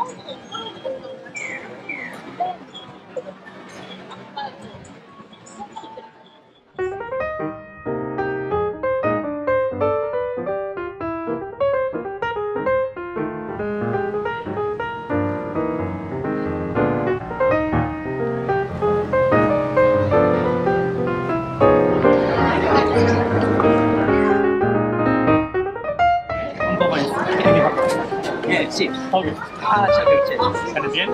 何? witzig. Okay. Ah, ich habe witzig. Kann ich sehen?